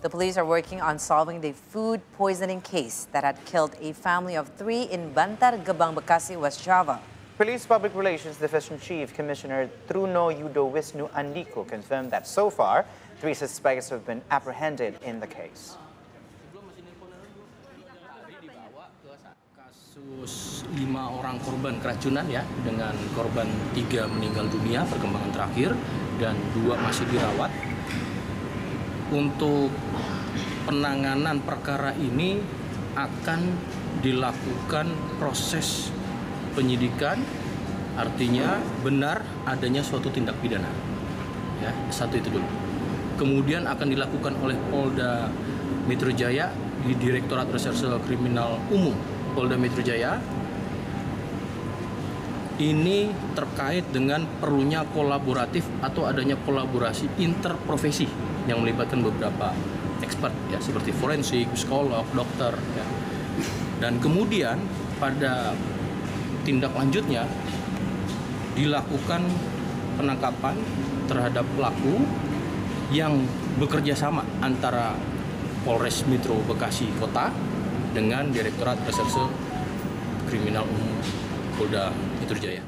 The police are working on solving the food poisoning case that had killed a family of three in Bantar Gebang, Bekasi, West Java. Police Public Relations Division Chief Commissioner Truno Yudo Wisnu Andiko confirmed that so far, three suspects have been apprehended in the case. kasus lima orang korban keracunan ya dengan korban tiga meninggal dunia perkembangan terakhir dan dua masih dirawat untuk penanganan perkara ini akan dilakukan proses penyidikan. Artinya benar adanya suatu tindak pidana. Ya satu itu dulu. Kemudian akan dilakukan oleh Polda Metro Jaya di Direktorat Reserse Kriminal Umum Polda Metro Jaya. Ini terkait dengan perlunya kolaboratif atau adanya kolaborasi interprofesi yang melibatkan beberapa expert ya seperti forensik, psikolog, dokter ya. Dan kemudian pada tindak lanjutnya dilakukan penangkapan terhadap pelaku yang bekerja sama antara Polres Metro Bekasi Kota dengan Direktorat Reserse Kriminal Umum Polda Metro Jaya.